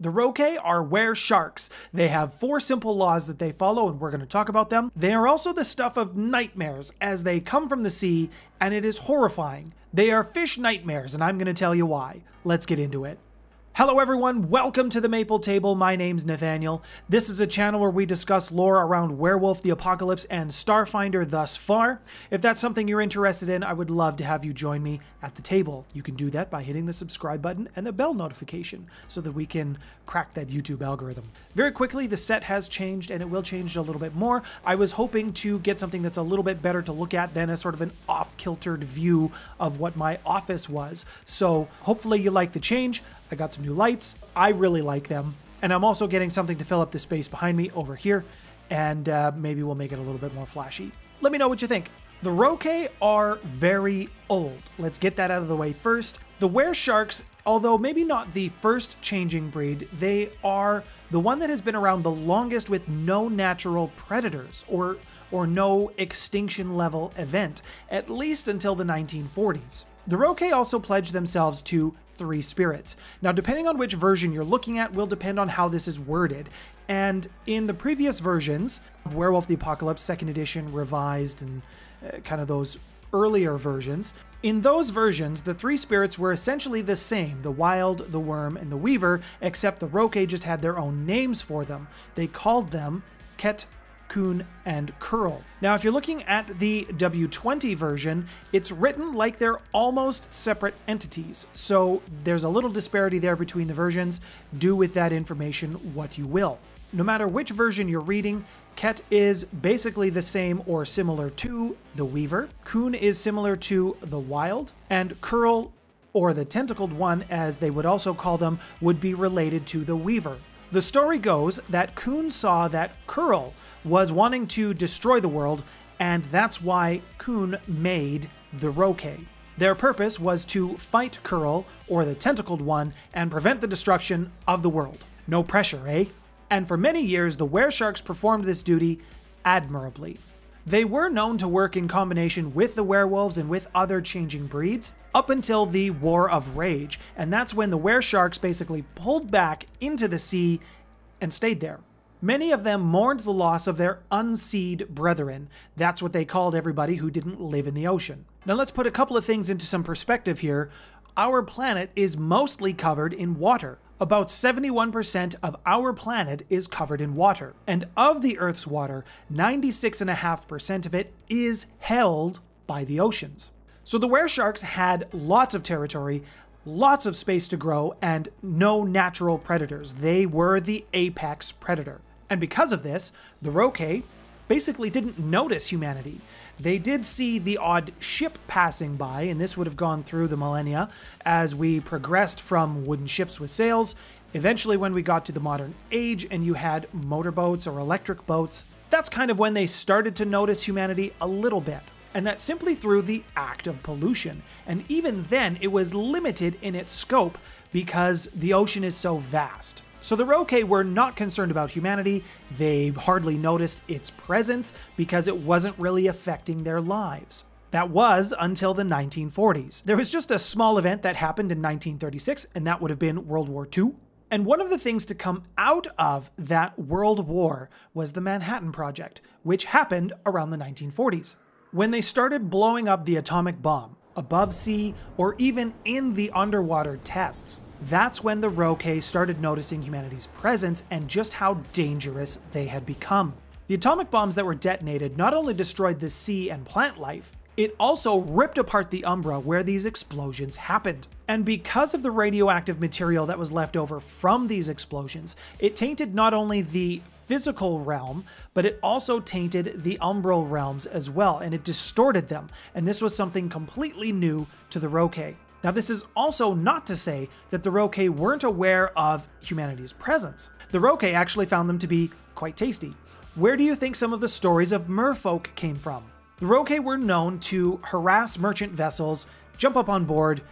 The Rokea are were sharks. They have four simple laws that they follow, and we're going to talk about them. They are also the stuff of nightmares as they come from the sea, and it is horrifying. They are fish nightmares, and I'm going to tell you why. Let's get into it. Hello everyone, welcome to the Maple Table. My name's Nathaniel. This is a channel where we discuss lore around Werewolf the Apocalypse and Starfinder thus far. If that's something you're interested in, I would love to have you join me at the table. You can do that by hitting the subscribe button and the bell notification so that we can crack that YouTube algorithm. Very quickly, the set has changed and it will change a little bit more. I was hoping to get something that's a little bit better to look at than a sort of an off-kiltered view of what my office was. So hopefully you like the change. I got some new lights. I really like them. And I'm also getting something to fill up the space behind me over here. And uh, maybe we'll make it a little bit more flashy. Let me know what you think. The Rokea are very old. Let's get that out of the way first. The were sharks, although maybe not the first changing breed, they are the one that has been around the longest with no natural predators or or no extinction level event, at least until the 1940s. The Rokea also pledged themselves to three spirits. Now, depending on which version you're looking at will depend on how this is worded. And in the previous versions of Werewolf the Apocalypse, second edition, revised, and uh, kind of those earlier versions, in those versions, the three spirits were essentially the same the Wyld, the Wyrm, and the Weaver, except the Rokea just had their own names for them. They called them Ket, Kun, and Curl. Now, if you're looking at the W20 version, it's written like they're almost separate entities, so there's a little disparity there between the versions. Do with that information what you will. No matter which version you're reading, Ket is basically the same or similar to the Weaver, Kun is similar to the Wyld, and Curl, or the Tentacled One as they would also call them, would be related to the Weaver. The story goes that Kun saw that Curl was wanting to destroy the world, and that's why Kun made the Rokea. Their purpose was to fight Curl, or the Tentacled One, and prevent the destruction of the world. No pressure, eh? And for many years, the Weresharks performed this duty admirably. They were known to work in combination with the werewolves and with other changing breeds up until the War of Rage, and that's when the Weresharks basically pulled back into the sea and stayed there. Many of them mourned the loss of their unseed brethren. That's what they called everybody who didn't live in the ocean. Now let's put a couple of things into some perspective here. Our planet is mostly covered in water. About 71% of our planet is covered in water. And of the Earth's water, 96.5% of it is held by the oceans. So the were sharks had lots of territory, lots of space to grow, and no natural predators. They were the apex predator. And because of this, the Rokea basically didn't notice humanity. They did see the odd ship passing by, and this would have gone through the millennia as we progressed from wooden ships with sails. Eventually, when we got to the modern age and you had motorboats or electric boats, that's kind of when they started to notice humanity a little bit. And that's simply through the act of pollution. And even then, it was limited in its scope because the ocean is so vast. So the Rokea were not concerned about humanity, they hardly noticed its presence because it wasn't really affecting their lives. That was until the 1940s. There was just a small event that happened in 1936, and that would have been World War II. And one of the things to come out of that World War was the Manhattan Project, which happened around the 1940s. When they started blowing up the atomic bomb, above sea, or even in the underwater tests, that's when the Rokea started noticing humanity's presence and just how dangerous they had become. The atomic bombs that were detonated not only destroyed the sea and plant life, it also ripped apart the Umbra where these explosions happened. And because of the radioactive material that was left over from these explosions, it tainted not only the physical realm, but it also tainted the umbral realms as well, and it distorted them. And this was something completely new to the Rokea. Now, this is also not to say that the Rokea weren't aware of humanity's presence. The Rokea actually found them to be quite tasty. Where do you think some of the stories of merfolk came from? The Rokea were known to harass merchant vessels, jump up on board,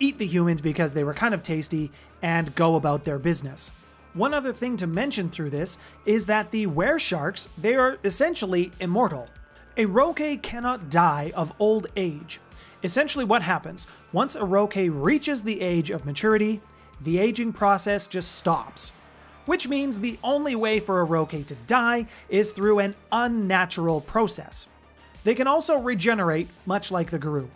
eat the humans because they were kind of tasty, and go about their business. One other thing to mention through this is that the were sharks, they are essentially immortal. A Rokea cannot die of old age. Essentially what happens, once a Rokea reaches the age of maturity, the aging process just stops. Which means the only way for a Rokea to die is through an unnatural process. They can also regenerate, much like the Garou.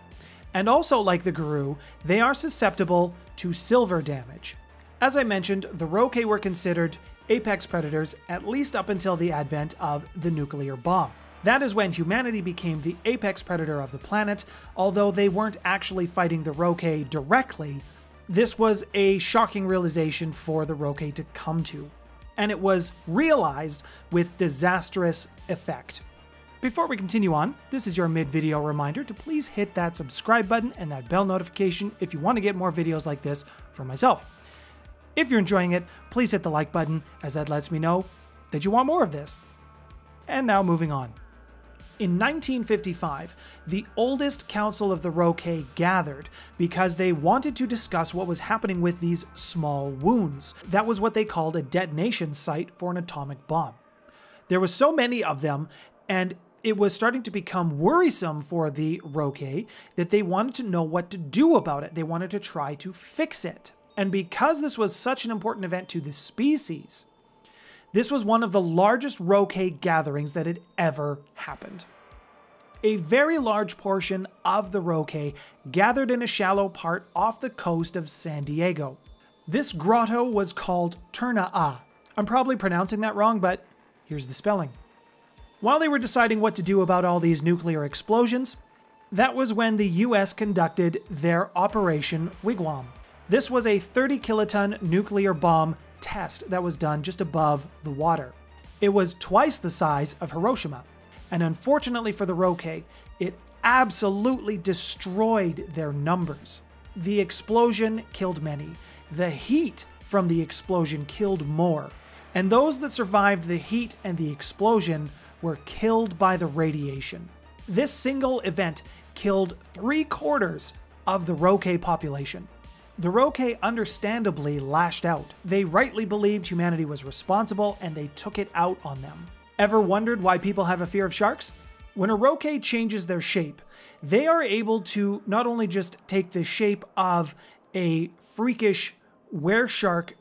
And also like the Garou, they are susceptible to silver damage. As I mentioned, the Rokea were considered apex predators at least up until the advent of the nuclear bomb. That is when humanity became the apex predator of the planet, although they weren't actually fighting the Rokea directly. This was a shocking realization for the Rokea to come to, and it was realized with disastrous effect. Before we continue on, this is your mid-video reminder to please hit that subscribe button and that bell notification if you want to get more videos like this from myself. If you're enjoying it, please hit the like button as that lets me know that you want more of this. And now moving on. In 1955, the oldest Council of the Rokea gathered because they wanted to discuss what was happening with these small wounds. That was what they called a detonation site for an atomic bomb. There were so many of them, and it was starting to become worrisome for the Rokea that they wanted to know what to do about it. They wanted to try to fix it. And because this was such an important event to the species, this was one of the largest Rokea gatherings that had ever happened. A very large portion of the Rokea gathered in a shallow part off the coast of San Diego. This grotto was called Turna'a. I'm probably pronouncing that wrong, but here's the spelling. While they were deciding what to do about all these nuclear explosions, that was when the US conducted their Operation Wigwam. This was a 30 kiloton nuclear bomb test that was done just above the water. It was twice the size of Hiroshima, and unfortunately for the Rokea, it absolutely destroyed their numbers. The explosion killed many. The heat from the explosion killed more. And those that survived the heat and the explosion were killed by the radiation. This single event killed three quarters of the Rokea population. The Rokea understandably lashed out. They rightly believed humanity was responsible and they took it out on them. Ever wondered why people have a fear of sharks? When a Rokea changes their shape, they are able to not only just take the shape of a freakish were shark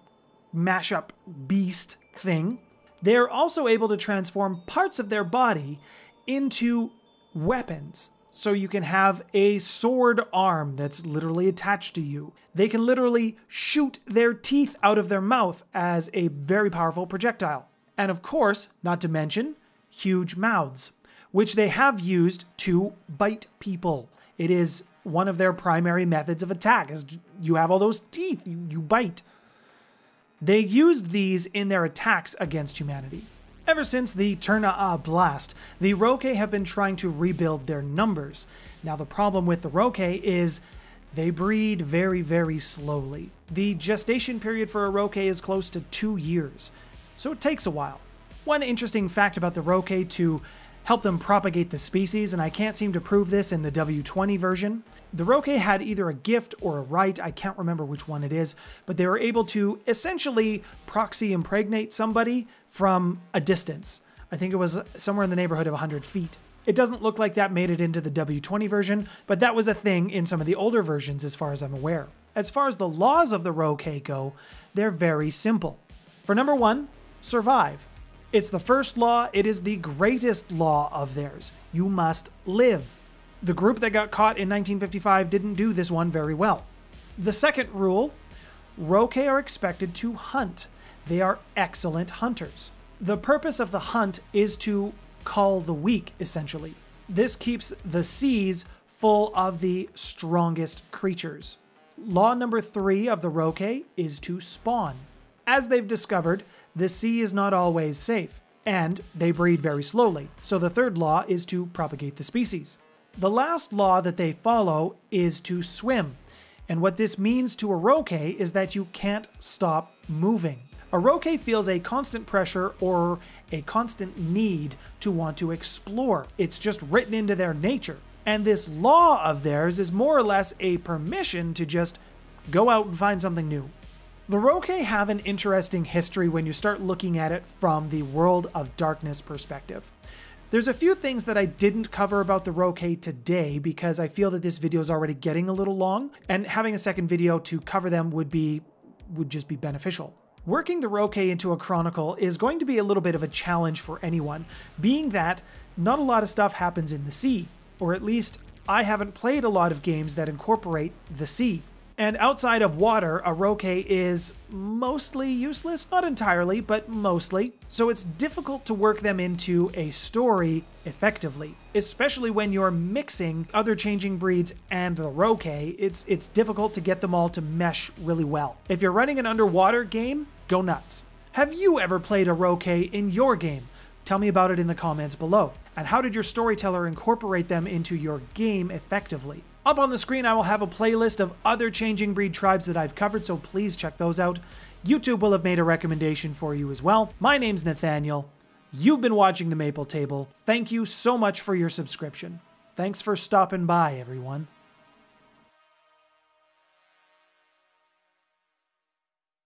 mashup beast thing, they are also able to transform parts of their body into weapons so you can have a sword arm that's literally attached to you. They can literally shoot their teeth out of their mouth as a very powerful projectile. And of course, not to mention, huge mouths, which they have used to bite people. It is one of their primary methods of attack, is you have all those teeth, you, you bite. They used these in their attacks against humanity. Ever since the Turna'a blast, the Rokea have been trying to rebuild their numbers. Now the problem with the Rokea is they breed very, very slowly. The gestation period for a Rokea is close to two years, so it takes a while. One interesting fact about the Rokea to help them propagate the species, and I can't seem to prove this in the W20 version. The Rokea had either a gift or a rite, I can't remember which one it is, but they were able to essentially proxy impregnate somebody from a distance. I think it was somewhere in the neighborhood of 100 feet. It doesn't look like that made it into the W20 version, but that was a thing in some of the older versions as far as I'm aware. As far as the laws of the Rokea go, they're very simple. For number one, survive. It's the first law, it is the greatest law of theirs. You must live. The group that got caught in 1955 didn't do this one very well. The second rule Rokea are expected to hunt. They are excellent hunters. The purpose of the hunt is to cull the weak, essentially. This keeps the seas full of the strongest creatures. Law number three of the Rokea is to spawn. As they've discovered, the sea is not always safe, and they breed very slowly, so the third law is to propagate the species. The last law that they follow is to swim, and what this means to a Rokea is that you can't stop moving. A Rokea feels a constant pressure or a constant need to want to explore. It's just written into their nature. And this law of theirs is more or less a permission to just go out and find something new. The Rokea have an interesting history when you start looking at it from the World of Darkness perspective. There's a few things that I didn't cover about the Rokea today because I feel that this video is already getting a little long, and having a second video to cover them would be would just be beneficial. Working the Rokea into a Chronicle is going to be a little bit of a challenge for anyone, being that not a lot of stuff happens in the sea, or at least I haven't played a lot of games that incorporate the sea. And outside of water, a Rokea is mostly useless, not entirely, but mostly. So it's difficult to work them into a story effectively, especially when you're mixing other changing breeds and the Rokea. It's it's difficult to get them all to mesh really well. If you're running an underwater game, go nuts. Have you ever played a Rokea in your game? Tell me about it in the comments below. And how did your storyteller incorporate them into your game effectively? Up on the screen, I will have a playlist of other changing breed tribes that I've covered, so please check those out. YouTube will have made a recommendation for you as well. My name's Nathaniel. You've been watching The Maple Table. Thank you so much for your subscription. Thanks for stopping by, everyone.